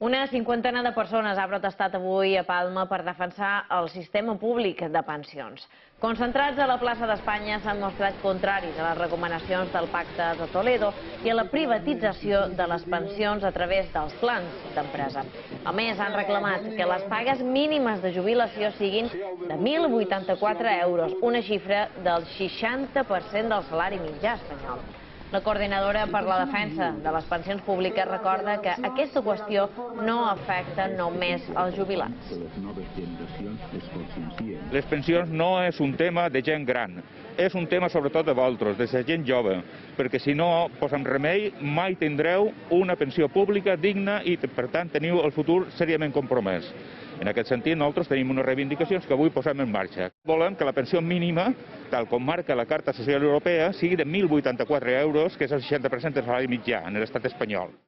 Una cinquantena de persones ha protestat avui a Palma per defensar el sistema públic de pensions. Concentrats a la plaça d'Espanya s'han mostrat contraris a les recomanacions del Pacte de Toledo i a la privatització de les pensions a través dels plans d'empresa. A més, han reclamat que les pagues mínimes de jubilació siguin de 1.084 euros, una xifra del 60% del salari mitjà espanyol. La coordinadora per la defensa de les pensions públiques recorda que aquesta qüestió no afecta només els jubilats. Les pensions no és un tema de gent gran, és un tema sobretot de vosaltres, de la gent jove, perquè si no posem remei mai tindreu una pensió pública digna i per tant teniu el futur seriament compromès. En aquest sentit, nosaltres tenim unes reivindicacions que avui posem en marxa. Volem que la pensió mínima, tal com marca la Carta Social Europea, sigui de 1.084 euros, que és el 60% del salari mitjà en l'estat espanyol.